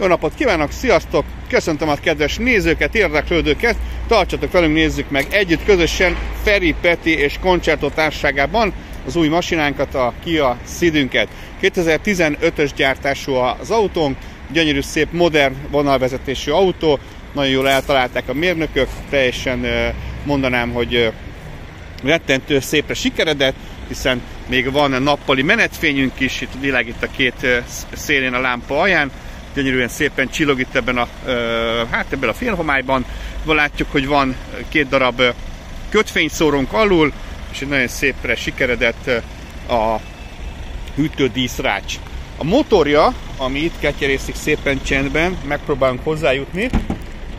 Jó napot kívánok, sziasztok! Köszöntöm a kedves nézőket, érdeklődőket! Tartsatok velünk, nézzük meg együtt közösen Feri, Peti és Concerto társaságában az új masinánkat, a Kia Sidünket. 2015-ös gyártású az autónk, gyönyörű, szép, modern vonalvezetésű autó, nagyon jól eltalálták a mérnökök, teljesen mondanám, hogy rettentő szépre sikeredett, hiszen még van nappali menetfényünk is, itt világít a két szélén a lámpa alján, gyönyörűen szépen csillog itt ebben a, hát ebben a félhomályban. Látjuk, hogy van két darab kötfényszórónk alul, és egy nagyon szépre sikeredett a hűtődíszrács. A motorja, ami itt ketjerészik szépen csendben, megpróbálunk hozzájutni.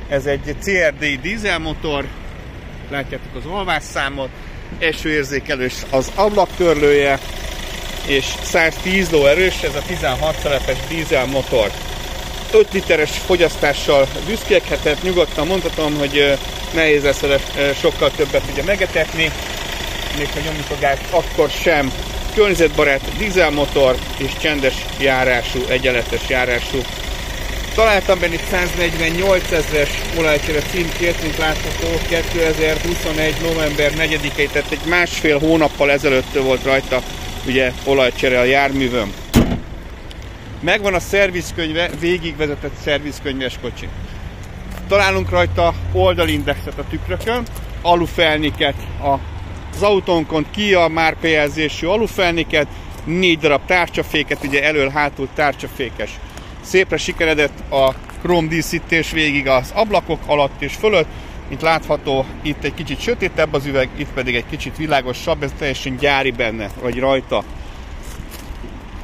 Ez egy CRD dízelmotor, látjátok az olvásszámot, esőérzékelős az ablaktörlője, és 110 lóerős, ez a 16 szerepes dízelmotor. 5 literes fogyasztással büszkélkedhet, nyugodtan mondhatom, hogy nehéz lesz sokkal többet ugye megetetni, még ha nyomjuk a gázt, akkor sem. Környezetbarát dízelmotor és csendes járású, egyenletes járású. Találtam benne 148 ezeres olajcsere címkét, mint látható 2021. november 4-i, tehát egy másfél hónappal ezelőtt volt rajta ugye olajcsere a járművöm. Megvan a szervizkönyve, végigvezetett szervizkönyves kocsi. Találunk rajta oldalindexet a tükrökön, alufelniket az autónkon, Kia márkajelzésű alufelniket, négy darab tárcsaféket, ugye elől-hátul tárcsafékes. Szépre sikeredett a díszítés végig az ablakok alatt és fölött, mint látható, itt egy kicsit sötétebb az üveg, itt pedig egy kicsit világosabb, ez teljesen gyári benne, vagy rajta.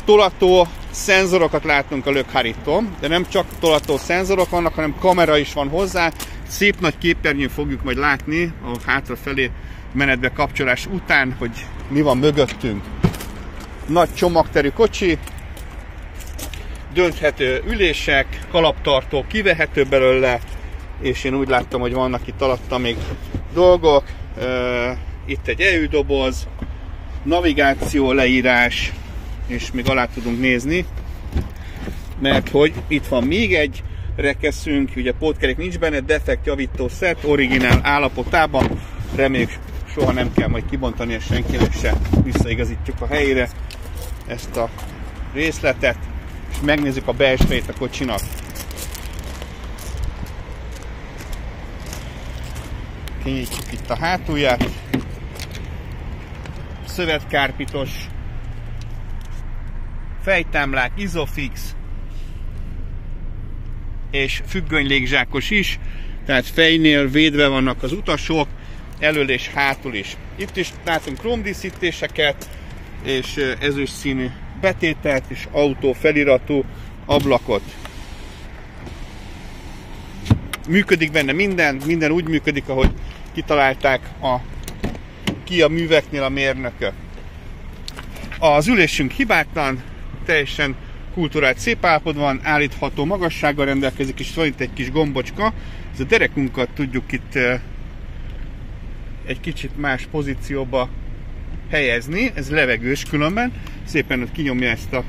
Tolató szenzorokat látunk a lökharítón, de nem csak tolató szenzorok vannak, hanem kamera is van hozzá. Szép nagy képernyőn fogjuk majd látni a hátrafelé menetbe kapcsolás után, hogy mi van mögöttünk. Nagy csomagterű kocsi, dönthető ülések, kalaptartó kivehető belőle, és én úgy láttam, hogy vannak itt alatta még dolgok. Itt egy EU doboz, navigáció leírás, és még alá tudunk nézni, mert hogy itt van még egy rekeszünk, ugye pótkerék nincs benne, defekt javító szett, originál állapotában, reméljük soha nem kell majd kibontani a senkinek se, visszaigazítjuk a helyére ezt a részletet, és megnézzük a belsejét a kocsinak. Kinyitjuk itt a hátulját, szövetkárpitos fejtámlák, izofix, és függöny légzsákos is, tehát fejnél védve vannak az utasok, elől és hátul is. Itt is látunk kromdíszítéseket, és ezős színű betételt és autó feliratú ablakot. Működik benne minden, minden úgy működik, ahogy kitalálták a ki a műveknél a mérnökök. Az ülésünk hibátlan, teljesen kultúrált szép állapotban, állítható magassággal rendelkezik, és van itt egy kis gombocska. Ez a derekunkat tudjuk itt egy kicsit más pozícióba helyezni, ez levegős különben, szépen ott kinyomja ezt a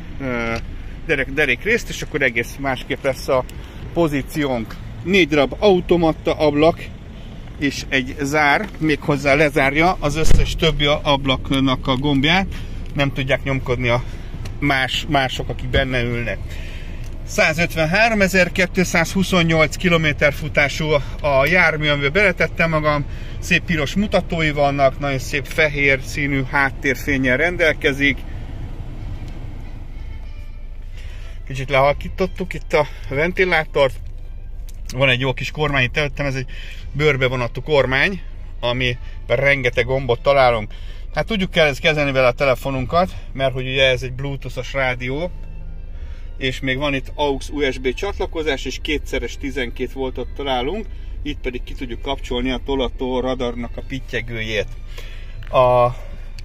derek, derék részt, és akkor egész másképp lesz a pozíciónk. Négy darab automata ablak, és egy zár, méghozzá lezárja az összes többi ablaknak a gombját, nem tudják nyomkodni a más, mások, akik benne ülnek. 153.228 km futású a jármű, amivel beletettem magam, szép piros mutatói vannak, nagyon szép fehér színű háttérfényen rendelkezik. Kicsit lehalkítottuk itt a ventilátort. Van egy jó kis kormány itt előttem, ez egy bőrbe vonatú kormány, ami rengeteg gombot találunk. Hát tudjuk kell ezt kezelni vele a telefonunkat, mert hogy ugye ez egy bluetoothos rádió, és még van itt AUX USB csatlakozás, és kétszeres 12 voltot találunk, itt pedig ki tudjuk kapcsolni a tolató radarnak a pittyegőjét. A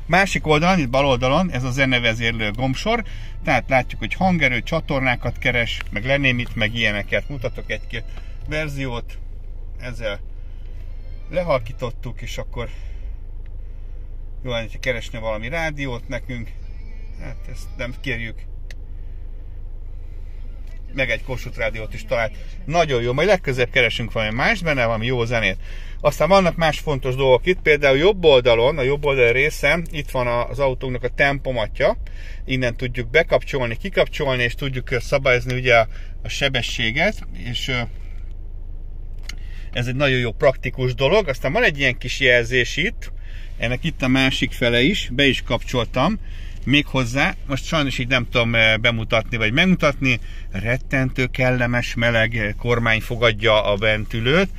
másik oldalon, itt bal oldalon, ez a zenevezérlő gombsor, tehát látjuk, hogy hangerő, csatornákat keres, meg lenémít, meg ilyeneket. Mutatok egy-két verziót, ezzel lehalkítottuk, és akkor jó lenne, ha keresne valami rádiót nekünk. Hát ezt nem kérjük. meg egy Kossuth rádiót is talált. Nagyon jó, majd legközelebb keresünk valami más benne, valami jó zenét. Aztán vannak más fontos dolgok itt, például jobb oldalon, a jobb oldal részen itt van az autónknak a tempomatja, innen tudjuk bekapcsolni, kikapcsolni, és tudjuk szabályozni ugye a sebességet, és ez egy nagyon jó praktikus dolog. Aztán van egy ilyen kis jelzés itt, ennek itt a másik fele is, be is kapcsoltam, még hozzá, most sajnos így nem tudom bemutatni vagy megmutatni, rettentő kellemes meleg kormány fogadja a bentülőt,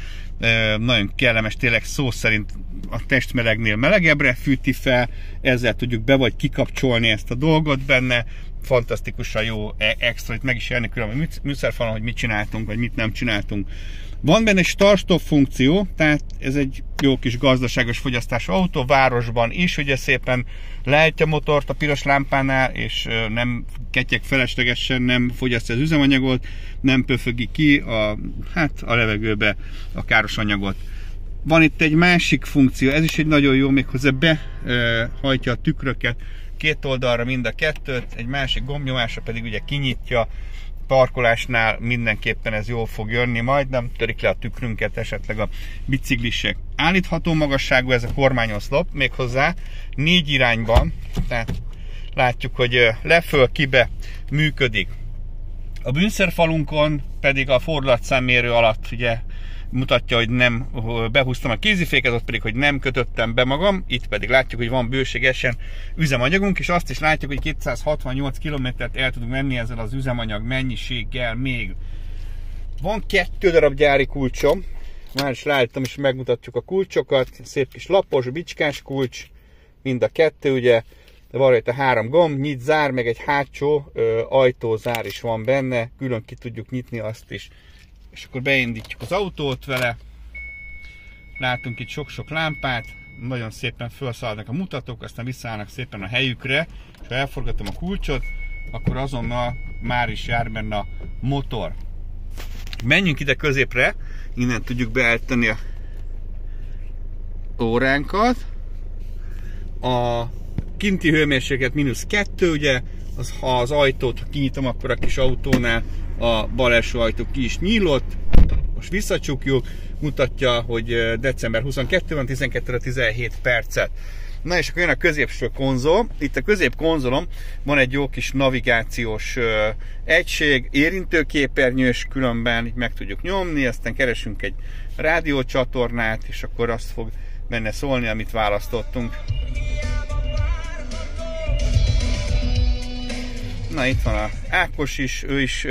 nagyon kellemes, tényleg szó szerint a testmelegnél melegebbre fűti fel, ezzel tudjuk be vagy kikapcsolni ezt a dolgot benne, fantasztikusan jó e, extra, itt meg is jelni külön a műszerfalon, hogy mit csináltunk, vagy mit nem csináltunk. Van benne egy start funkció, tehát ez egy jó kis gazdaságos fogyasztású autó, városban is, ugye szépen lejtja a motort a piros lámpánál, és nem ketyek feleslegesen, nem fogyasztja az üzemanyagot, nem pöfögi ki a, hát a levegőbe a káros anyagot. Van itt egy másik funkció, ez is egy nagyon jó, méghozzá behajtja a tükröket két oldalra mind a kettőt, egy másik gombnyomásra pedig ugye kinyitja parkolásnál mindenképpen ez jól fog jönni, majd nem törik le a tükrünket esetleg a biciklisek. Állítható magasságú ez a kormányoszlop, méghozzá négy irányban, tehát látjuk, hogy leföl kibe működik. A bűnszerfalunkon pedig a fordulatszámmérő alatt ugye mutatja, hogy nem behúztam a kéziféket, ott pedig, hogy nem kötöttem be magam, itt pedig látjuk, hogy van bőségesen üzemanyagunk, és azt is látjuk, hogy 268 kilométert el tudunk menni ezzel az üzemanyag mennyiséggel még. Van kettő darab gyári kulcsom, már is láttam, és megmutatjuk a kulcsokat, szép kis lapos, bicskás kulcs, mind a kettő, ugye, van rajta három gomb, nyit, zár, meg egy hátsó ajtózár is van benne, külön ki tudjuk nyitni azt is és akkor beindítjuk az autót vele. Látunk itt sok-sok lámpát, nagyon szépen felszaladnak a mutatók, aztán visszaállnak szépen a helyükre, és ha elforgatom a kulcsot, akkor azonnal már is jár benne a motor. Menjünk ide középre, innen tudjuk beállítani a óránkat. A kinti hőmérséklet mínusz 2, ugye, az, ha az ajtót kinyitom, akkor a kis autónál a bal első ajtó ki is nyílott, most visszacsukjuk, mutatja, hogy december 22 van, 12 17 percet. Na és akkor jön a középső konzol. Itt a közép konzolom van egy jó kis navigációs egység, érintőképernyős, különben így meg tudjuk nyomni, aztán keresünk egy rádiócsatornát, és akkor azt fog benne szólni, amit választottunk. Na itt van a Ákos is, ő is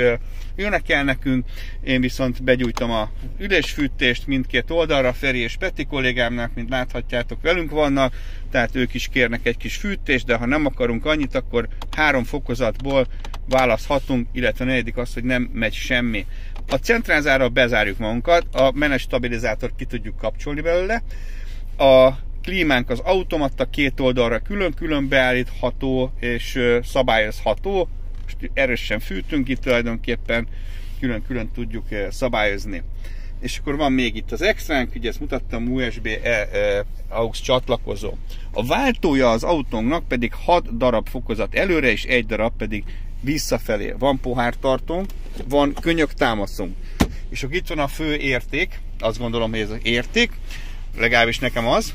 énekel nekünk, én viszont begyújtom a ülésfűtést mindkét oldalra, Feri és Peti kollégámnak, mint láthatjátok, velünk vannak, tehát ők is kérnek egy kis fűtést, de ha nem akarunk annyit, akkor három fokozatból választhatunk, illetve negyedik az, hogy nem megy semmi. A centrálzára bezárjuk magunkat, a menes stabilizátor ki tudjuk kapcsolni belőle, a klímánk az automata két oldalra külön-külön beállítható és szabályozható, most erősen fűtünk itt tulajdonképpen, külön-külön tudjuk szabályozni. És akkor van még itt az extránk, ugye ezt mutattam, USB e, e, AUX csatlakozó. A váltója az autónknak pedig 6 darab fokozat előre, és egy darab pedig visszafelé. Van pohártartónk, van könyök támaszunk. És akkor itt van a fő érték, azt gondolom, hogy ez az érték, legalábbis nekem az,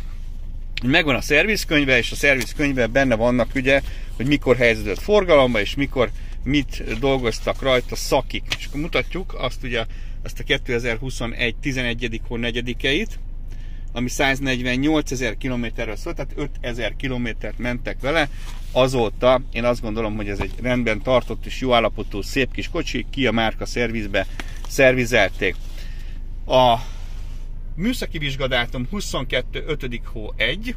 megvan a szervizkönyve, és a szervizkönyve benne vannak ugye, hogy mikor helyeződött forgalomba, és mikor mit dolgoztak rajta szakik. És akkor mutatjuk azt ugye, azt a 2021 11. hó 4 ami 148 ezer kilométerről szólt, tehát 5 ezer kilométert mentek vele. Azóta én azt gondolom, hogy ez egy rendben tartott és jó állapotú szép kis kocsi, ki a márka szervizbe szervizelték. A műszaki vizsgadátum 22 5. hó 1,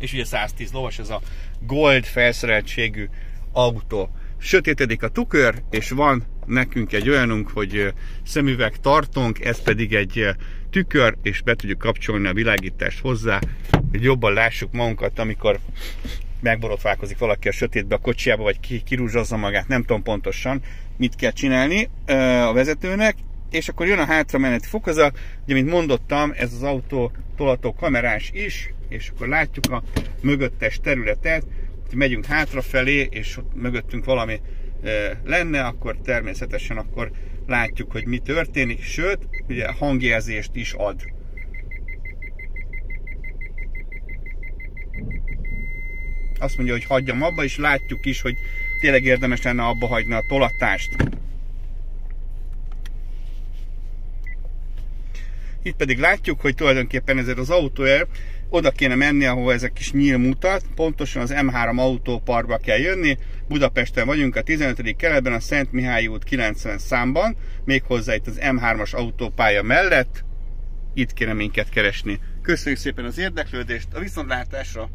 és ugye 110 lovas, ez a gold felszereltségű autó. Sötétedik a tukör, és van nekünk egy olyanunk, hogy szemüveg tartunk, ez pedig egy tükör, és be tudjuk kapcsolni a világítást hozzá, hogy jobban lássuk magunkat, amikor megborotválkozik valaki a sötétbe a kocsiába, vagy kirúzsozza magát, nem tudom pontosan, mit kell csinálni a vezetőnek, és akkor jön a hátrameneti fokozat, ugye mint mondottam, ez az autó tolató kamerás is, és akkor látjuk a mögöttes területet, hogy megyünk hátrafelé, és ott mögöttünk valami lenne, akkor természetesen akkor látjuk, hogy mi történik, sőt, ugye hangjelzést is ad. Azt mondja, hogy hagyjam abba, és látjuk is, hogy tényleg érdemes lenne abba hagyni a tolatást. Itt pedig látjuk, hogy tulajdonképpen ezért az autóért oda kéne menni, ahol ezek kis nyíl mutat, pontosan az M3 autóparkba kell jönni, Budapesten vagyunk a 15. keletben, a Szent Mihály út 90 számban, méghozzá itt az M3-as autópálya mellett, itt kéne minket keresni. Köszönjük szépen az érdeklődést, a viszontlátásra!